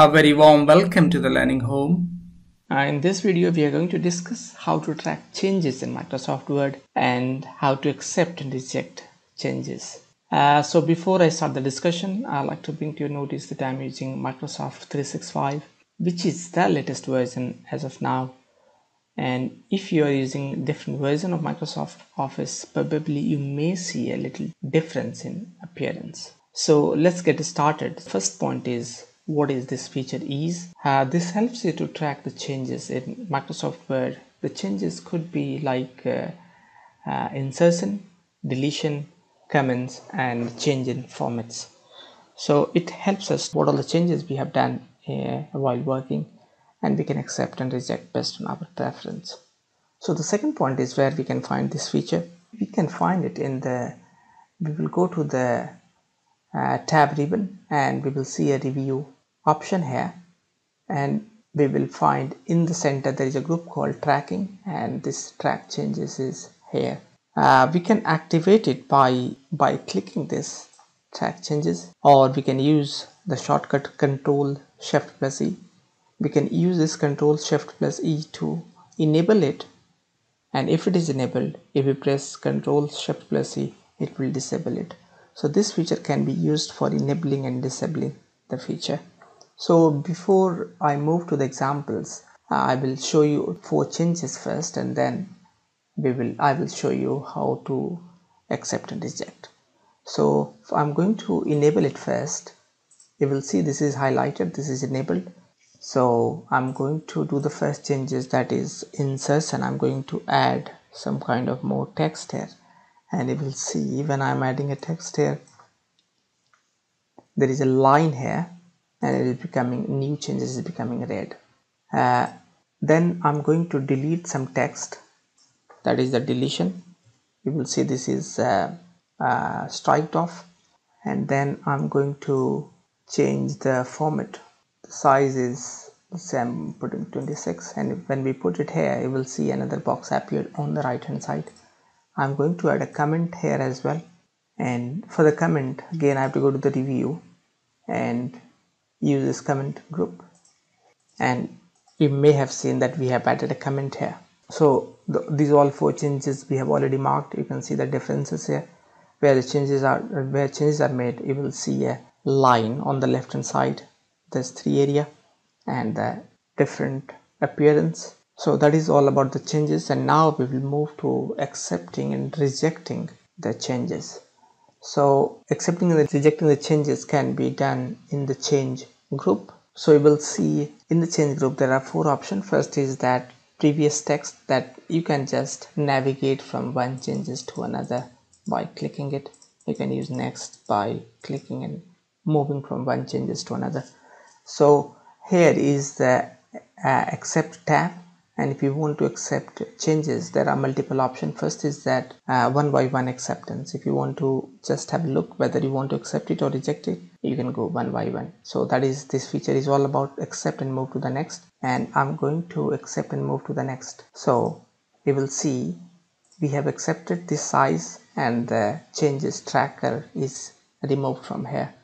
A very warm welcome to the Learning Home. Uh, in this video, we are going to discuss how to track changes in Microsoft Word and how to accept and reject changes. Uh, so before I start the discussion, I'd like to bring to your notice that I'm using Microsoft 365, which is the latest version as of now. And if you are using different version of Microsoft Office, probably you may see a little difference in appearance. So let's get started. First point is what is this feature is. Uh, this helps you to track the changes in Microsoft Word. The changes could be like uh, uh, insertion, deletion, comments and change in formats. So it helps us what all the changes we have done uh, while working and we can accept and reject based on our preference. So the second point is where we can find this feature. We can find it in the, we will go to the uh, tab ribbon and we will see a review option here. And we will find in the center there is a group called tracking and this track changes is here. Uh, we can activate it by by clicking this track changes or we can use the shortcut control shift plus e. We can use this control shift plus e to enable it. And if it is enabled if we press control shift plus e it will disable it. So this feature can be used for enabling and disabling the feature so before I move to the examples, I will show you four changes first and then we will I will show you how to accept and reject. So I'm going to enable it first. You will see this is highlighted, this is enabled. So I'm going to do the first changes that is inserts and I'm going to add some kind of more text here and you will see when I'm adding a text here there is a line here and it is becoming new changes is becoming red. Uh, then I'm going to delete some text. That is the deletion. You will see this is uh, uh, striked off. And then I'm going to change the format. The size is say I'm putting 26 and when we put it here you will see another box appeared on the right hand side. I'm going to add a comment here as well. And for the comment again I have to go to the review. And use this comment group. And you may have seen that we have added a comment here. So the, these all four changes we have already marked. You can see the differences here. Where the changes are where changes are made you will see a line on the left hand side. There's three area and the different appearance. So that is all about the changes. And now we will move to accepting and rejecting the changes so accepting and rejecting the changes can be done in the change group. So you will see in the change group there are four options. First is that previous text that you can just navigate from one changes to another by clicking it. You can use next by clicking and moving from one changes to another. So here is the uh, accept tab and if you want to accept changes there are multiple options. First is that uh, one by one acceptance. If you want to just have a look whether you want to accept it or reject it you can go one by one. So that is this feature is all about accept and move to the next. And i'm going to accept and move to the next. So we will see we have accepted this size and the changes tracker is removed from here.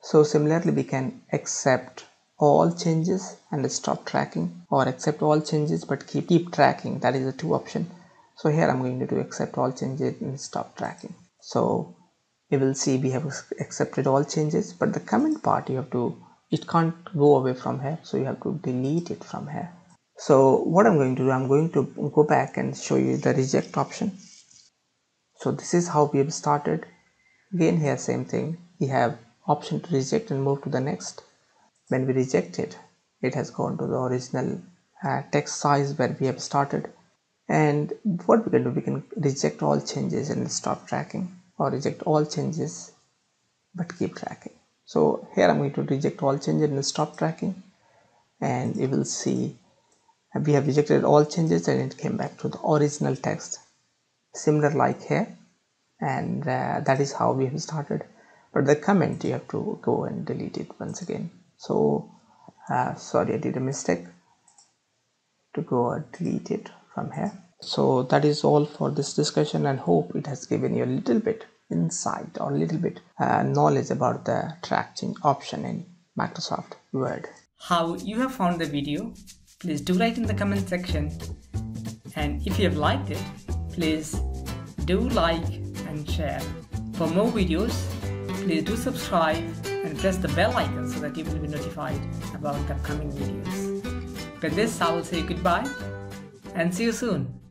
So similarly we can accept all changes and stop tracking or accept all changes but keep, keep tracking. That is the two option. So here i'm going to do accept all changes and stop tracking. So you will see we have accepted all changes but the comment part you have to it can't go away from here. So you have to delete it from here. So what i'm going to do i'm going to go back and show you the reject option. So this is how we have started. Again here same thing. We have option to reject and move to the next when we reject it it has gone to the original uh, text size where we have started. And what we can do we can reject all changes and stop tracking or reject all changes but keep tracking. So here I'm going to reject all changes and stop tracking. And you will see we have rejected all changes and it came back to the original text. Similar like here. And uh, that is how we have started. But the comment you have to go and delete it once again so uh, sorry I did a mistake to go and delete it from here so that is all for this discussion and hope it has given you a little bit insight or a little bit uh, knowledge about the track change option in Microsoft Word. How you have found the video, please do write in the comment section. And if you have liked it, please do like and share. For more videos, please do subscribe and press the bell icon so that you will be notified about upcoming videos. With this, I will say goodbye and see you soon.